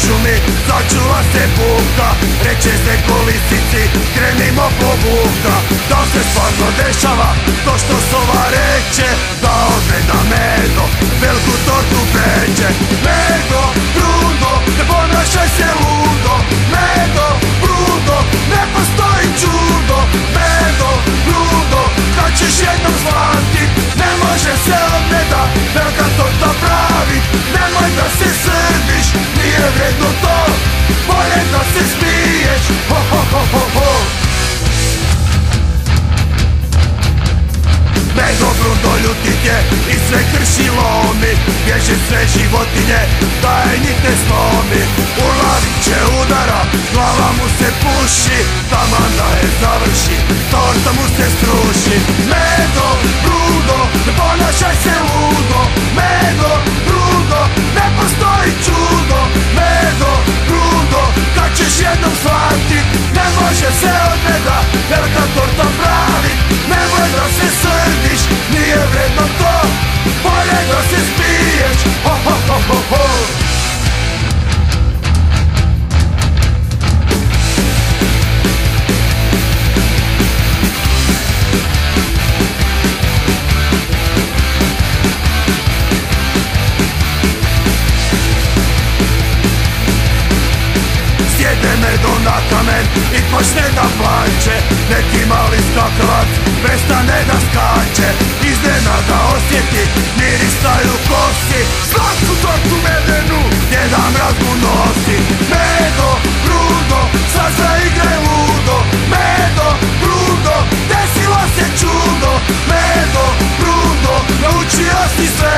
šumi Začula se buka. Reče se kolisici Krenimo po buka. Da se stvarno dešava To što sova reče Da odreda medo. Veliku Ljutit je i sve krši lomi Bježe sve životinje, da je njih ne slomi. U će udara, glava mu se puši. Taman da je završi, torta mu se struši Medo, brudo, ne ponašaj se ludo. Medo, brudo, ne postoji čudo. Medo, brudo, kad ćeš jednom shvatit Ne može se od meda, velika torta pravi i počne da plaće Neki mali skakalac prestane da skače. Iznenada osjeti miris staju kosi. Slatku tortu medenu gdje da mraz mu nosi. Medo, Bruno, sad zaigraj ludo. Medo, Bruno, desilo se čudo. Medo, Bruno, naučio si sve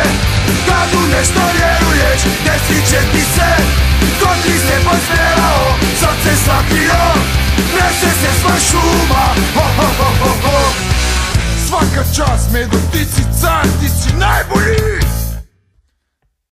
шума О-хо-хо-хо-хо Свака час ме дотици цар, ти си най-боли